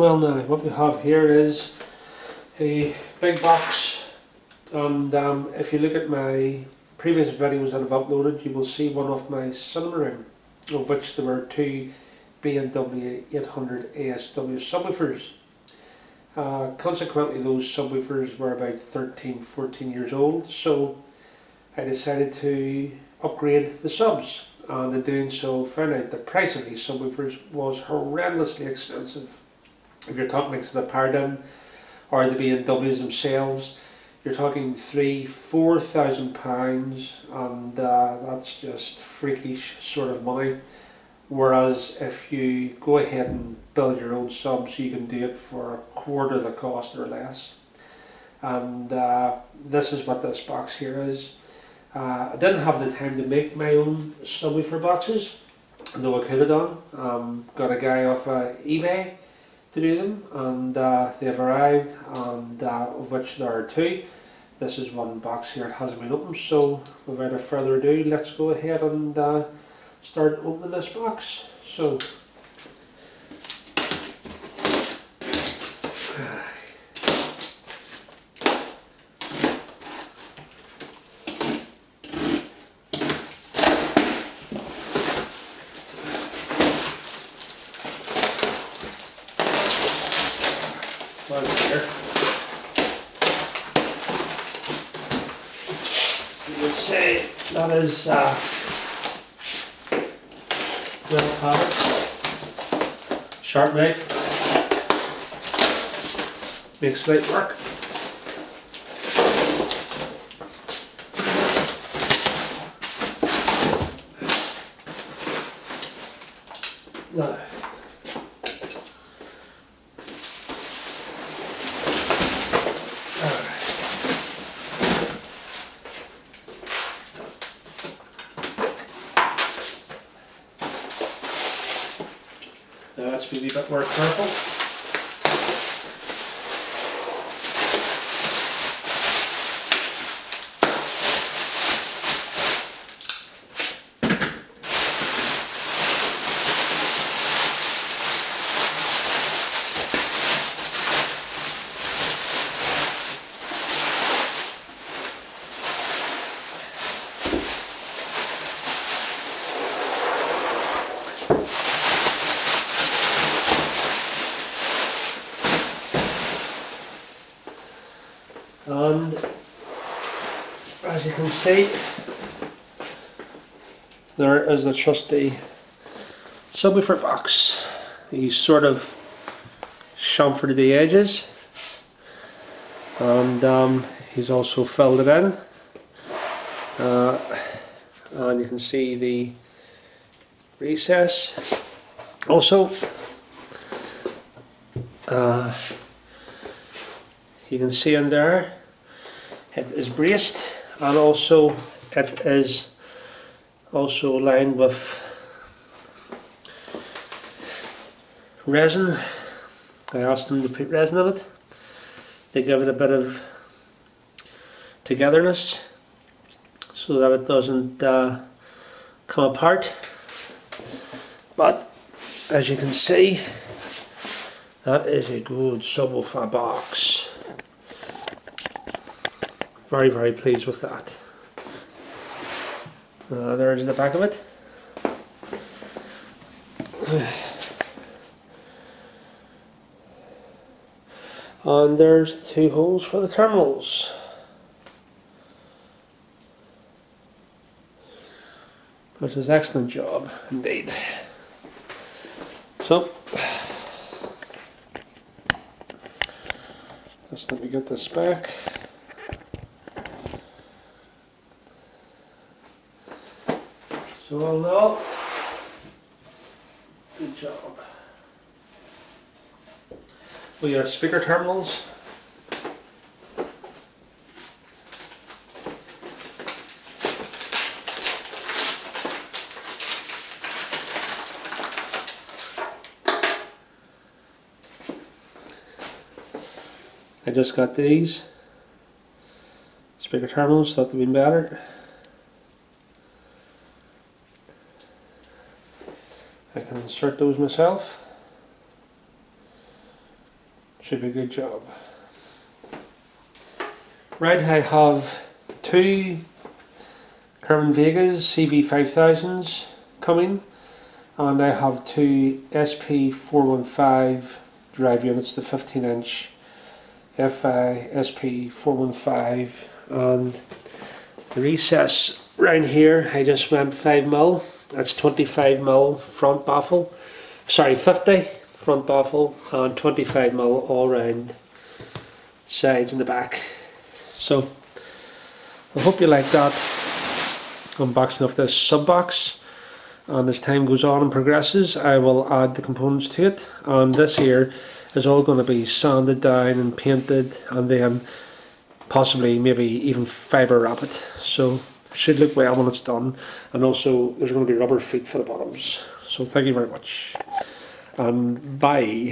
Well now, what we have here is a big box and um, if you look at my previous videos that I've uploaded you will see one of my cinema room of which there were two B&W 800 ASW subwoofers. Uh, consequently those subwoofers were about 13 14 years old so I decided to upgrade the subs and in doing so found out the price of these subwoofers was horrendously expensive if you're talking next to the Paradigm or the B&Ws themselves, you're talking three, four thousand pounds, and uh, that's just freakish sort of money. Whereas if you go ahead and build your own subs, you can do it for a quarter the cost or less. And uh, this is what this box here is. Uh, I didn't have the time to make my own subwoofer boxes, though I could have done. Um, got a guy off uh, eBay to do them and uh, they've arrived and uh, of which there are two. This is one box here, it hasn't been opened so without further ado let's go ahead and uh, start opening this box. So here. You would say that is uh, well powered, sharp knife, makes light work. No. Now Uh, that's be a bit more careful. And as you can see there is the trusty subwoofer box. He's sort of chamfered the edges and um, he's also filled it in. Uh, and you can see the recess. Also uh, you can see in there it is braced and also it is also lined with resin. I asked them to put resin in it to give it a bit of togetherness so that it doesn't uh, come apart but as you can see that is a good subwoofer box very, very pleased with that. Uh, there's the back of it. And there's two holes for the terminals. Which is excellent job indeed. So, let me get this back. So now, good job. We have speaker terminals. I just got these speaker terminals, thought they'd be better. I can insert those myself. Should be a good job. Right, I have two Cerwin Vegas CV5000s coming and I have two SP415 drive units, the 15 inch FI SP415 and the recess round here I just went 5mm, that's 25mm front baffle, sorry 50 front baffle and 25mm all round sides and the back. So I hope you like that unboxing of this sub box. And as time goes on and progresses I will add the components to it. And this here is all going to be sanded down and painted and then possibly maybe even fibre wrap it. So should look well when it's done and also there's going to be rubber feet for the bottoms. So thank you very much. And bye